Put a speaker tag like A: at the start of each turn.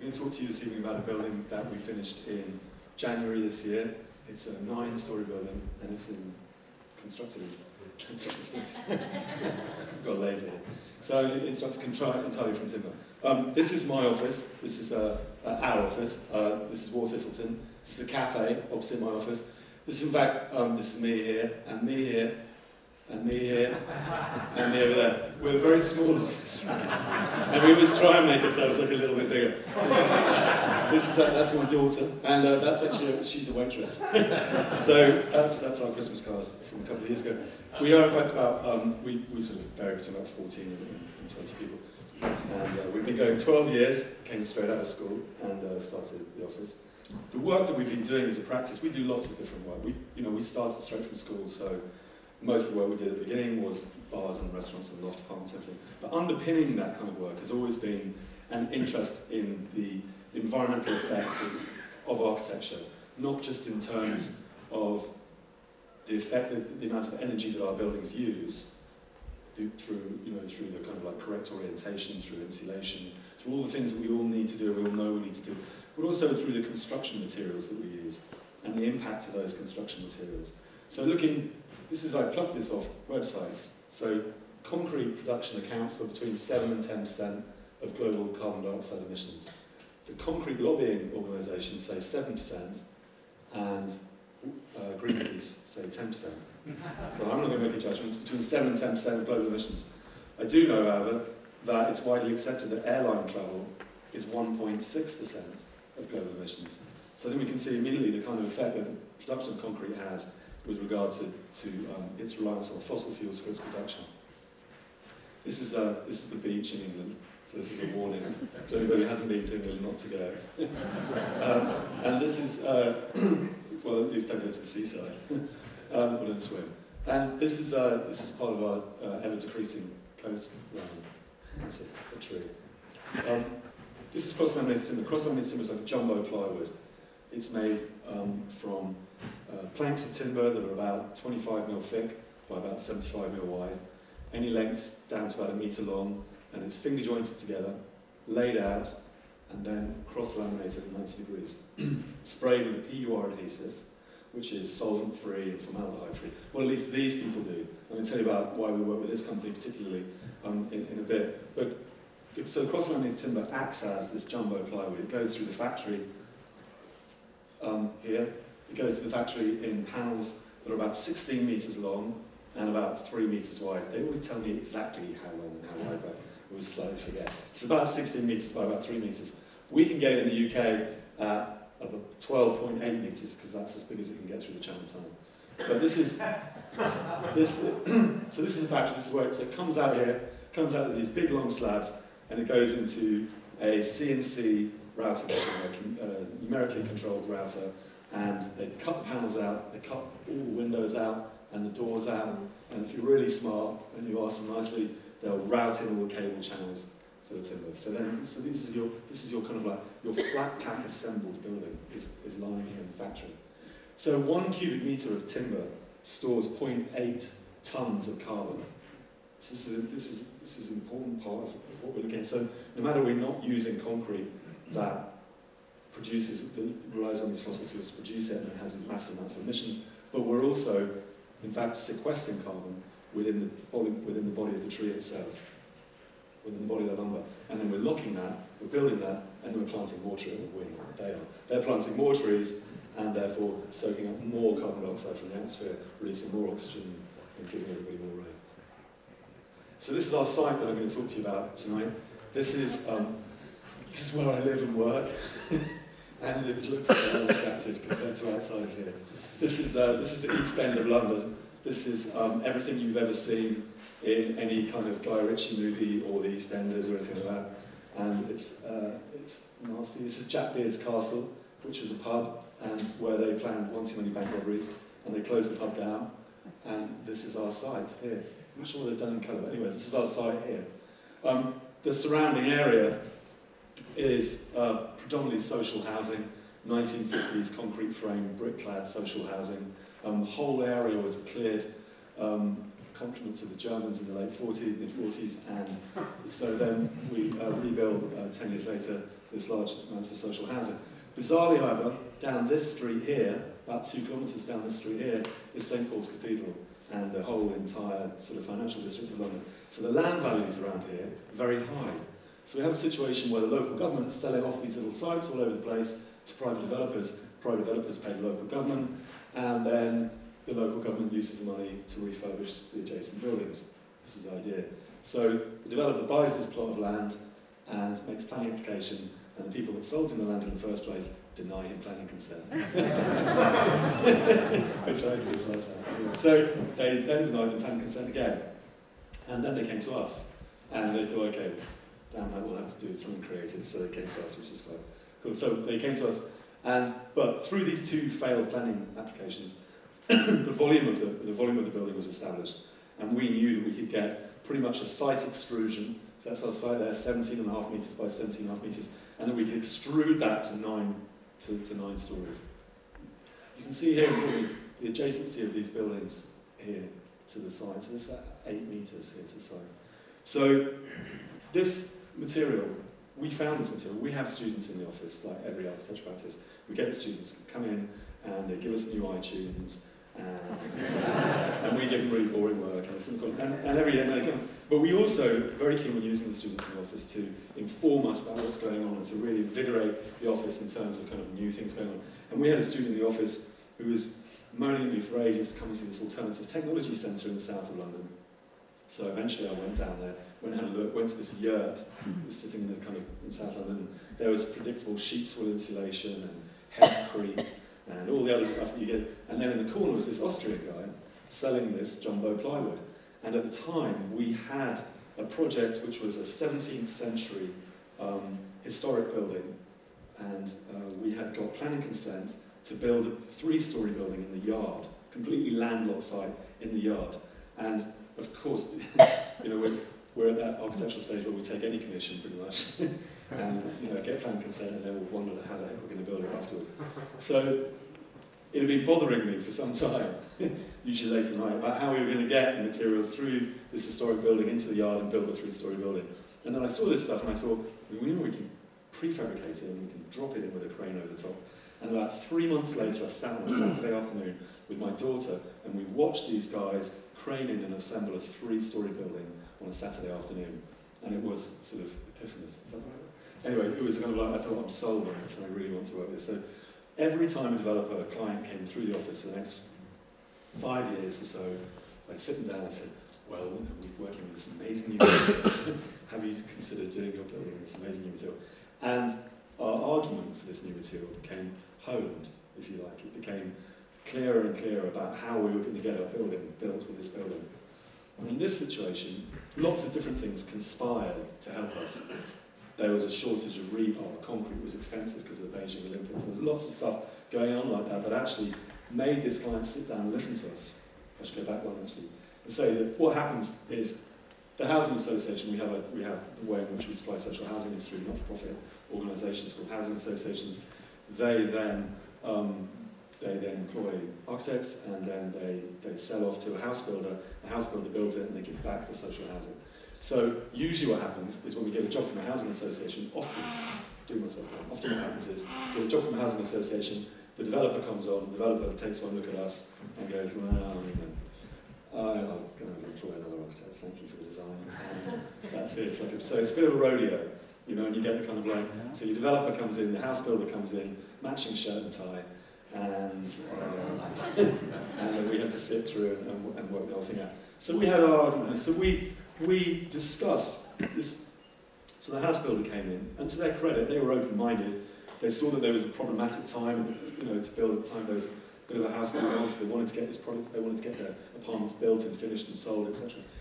A: I'm going to talk to you this evening about a building that we finished in January this year. It's a nine-story building, and it's in constructed, constructed got here. So it's entirely from timber. Um, this is my office. This is uh, uh, our office. Uh, this is Waugh Thistleton. This is the cafe opposite my office. This is in fact, um, this is me here, and me here, and me here, and me over there. We're very small office, and we always try and make ourselves look a little bit bigger. This is, this is uh, that's my daughter, and uh, that's actually she's a waitress. so that's that's our Christmas card from a couple of years ago. We are in fact about um, we we sort of vary between about 14 and 20 people, and uh, we've been going 12 years. Came straight out of school and uh, started the office. The work that we've been doing as a practice, we do lots of different work. We you know we started straight from school, so most of the work we did at the beginning was bars and restaurants and loft apartments, everything. But underpinning that kind of work has always been an interest in the environmental effects of, architecture, not just in terms of the effect, the, the amount of energy that our buildings use through, you know, through the kind of like correct orientation, through insulation, through all the things that we all need to do, we all know we need to do, but also through the construction materials that we use and the impact of those construction materials. So looking this is, I plucked this off websites. So concrete production accounts for between 7 and 10% of global carbon dioxide emissions. The concrete lobbying organisations say 7% and uh, Greenpeace say 10%. so I'm not going to make a judgment. It's between 7 and 10% of global emissions. I do know, however, that it's widely accepted that airline travel is 1.6% of global emissions. So then we can see immediately the kind of effect that production of concrete has with regard to, to um, its reliance on fossil fuels for its production. This is, uh, this is the beach in England, so this is a warning to anybody who hasn't been to England not to go. um, and this is, uh, well, at least don't go to the seaside, um, or don't swim. And this is, uh, this is part of our uh, ever-decreasing coastline. That's a, a tree. Um, this is cross-laminated timber. Cross-laminated timber is like jumbo plywood. It's made um, from uh, planks of timber that are about 25 mil thick by about 75 mil wide, any lengths down to about a metre long, and it's finger jointed together, laid out, and then cross-laminated at 90 degrees. Sprayed with a PUR adhesive, which is solvent-free and formaldehyde-free. Well, at least these people do. I'm going to tell you about why we work with this company particularly um, in, in a bit. But so cross-laminated timber acts as this jumbo plywood. It goes through the factory um, here, it goes to the factory in panels that are about 16 metres long and about 3 metres wide. They always tell me exactly how long and how wide, but I always slightly forget. It's about 16 metres by about 3 metres. We can get it in the UK at about 12.8 metres because that's as big as it can get through the Channel Tunnel. But this is, this, so this is the factory, this is where it comes out here, comes out of these big long slabs, and it goes into a CNC machine, a uh, numerically controlled router, and they cut the panels out, they cut all the windows out and the doors out, and if you're really smart and you ask them nicely, they'll route in all the cable channels for the timber. So then, so this is your, this is your kind of like, your flat pack assembled building is, is lying here in the factory. So one cubic meter of timber stores 0.8 tons of carbon. So this is, this is, this is an important part of what we're looking at. So no matter we're not using concrete that produces, relies on these fossil fuels to produce it and has these massive amounts of emissions, but we're also, in fact, sequestering carbon within the, body, within the body of the tree itself, within the body of the lumber. And then we're locking that, we're building that, and then we're planting more trees, we, they are. They're planting more trees, and therefore soaking up more carbon dioxide from the atmosphere, releasing more oxygen and giving everybody more rain. So this is our site that I'm going to talk to you about tonight. This is um, this is where I live and work. and it looks so attractive compared to outside here. This is, uh, this is the East End of London. This is um, everything you've ever seen in any kind of Guy Ritchie movie or the EastEnders or anything like that. And it's, uh, it's nasty. This is Jack Beard's Castle, which was a pub and where they planned one too many bank robberies and they closed the pub down. And this is our site here. I'm not sure what they've done in colour, but anyway, this is our site here. Um, the surrounding area is uh, predominantly social housing, 1950s concrete frame, brick-clad social housing. Um, the whole area was cleared um, compliments of the Germans in the late 40s, mid-40s, and so then we uh, rebuilt uh, 10 years later this large amounts of social housing. Bizarrely, however, down this street here, about two kilometres down this street here, is St Paul's Cathedral and the whole entire sort of financial district of London. So the land values around here are very high. So we have a situation where the local government is selling off these little sites all over the place to private developers. Private developers pay the local government, and then the local government uses the money to refurbish the adjacent buildings. This is the idea. So the developer buys this plot of land and makes planning application, and the people that sold him the land in the first place deny him planning consent. Which I just love that. So they then denied him planning consent again. And then they came to us. And they thought, okay, damn that, we'll have to do something creative. So they came to us, which is quite cool. So they came to us, and but through these two failed planning applications, the volume of the, the volume of the building was established. And we knew that we could get pretty much a site extrusion. So that's our site there, 17 and a half metres by 17 and a half metres. And then we could extrude that to nine, to, to nine stories. You can see here the adjacency of these buildings here to the side. So this is eight metres here to the side. So this material, we found this material. We have students in the office, like every architecture practice. We get the students come in and they give us new iTunes uh, and we give them really boring work and, and, and every year they. But we also very keen on using the students in the office to inform us about what's going on and to really invigorate the office in terms of kind of new things going on. And we had a student in the office who was moaning at me for ages to come and see this alternative technology centre in the south of London. So eventually I went down there, went and had a look, went to this yurt, was sitting in the kind of in South London. There was predictable sheep's wool insulation and hempcrete and all the other stuff that you get. And then in the corner was this Austrian guy selling this jumbo plywood. And at the time, we had a project which was a 17th century um, historic building, and uh, we had got planning consent to build a three-story building in the yard, completely landlocked site in the yard. And of course, you know, we're, we're at that architectural stage where we take any commission pretty much, and you know, get planning consent, and then we'll wonder how the heck we're going to build it afterwards. So it had been bothering me for some time, usually late at night, about how we were going to get the materials through this historic building into the yard and build a three-story building. And then I saw this stuff and I thought, we know we can prefabricate it and we can drop it in with a crane over the top. And about three months later, I sat on a Saturday afternoon with my daughter and we watched these guys crane in and assemble a three-story building on a Saturday afternoon. And it was sort of epiphanous. Anyway, it was kind of like, I thought, I'm sold on this and I really want to work this. So every time a developer, a client came through the office for the next five years or so, I'd sit them down and say, well, we're working with this amazing new material. Have you considered doing your building with this amazing new material? And our argument for this new material became honed, if you like. It became clearer and clearer about how we were going to get our building built with this building. And in this situation, lots of different things conspired to help us there was a shortage of rebar, concrete was expensive because of the Beijing Olympics. There was lots of stuff going on like that that actually made this client sit down and listen to us. I should go back one actually. And say that what happens is the Housing Association, we have a, we have a way in which we supply social housing is through not-for-profit organisations called housing associations. They then um, they then employ architects and then they, they sell off to a house builder. The house builder builds it and they give back the social housing. So usually what happens is when we get a job from a housing association, often, doing myself down, often what happens is we get a job from a housing association, the developer comes on, the developer takes one look at us and goes, well, I'm going to employ another architect, thank you for the design. And that's it. It's like a, so it's a bit of a rodeo, you know, and you get the kind of like, so your developer comes in, the house builder comes in, matching shirt and tie, and, uh, and we had to sit through and, and, work the whole thing out. So we had our argument. So we, we discussed this. So the house builder came in, and to their credit, they were open-minded. They saw that there was a problematic time, you know, to build at the time. There was a bit of a house going on, so they wanted to get this product, they wanted to get their apartments built and finished and sold, etc.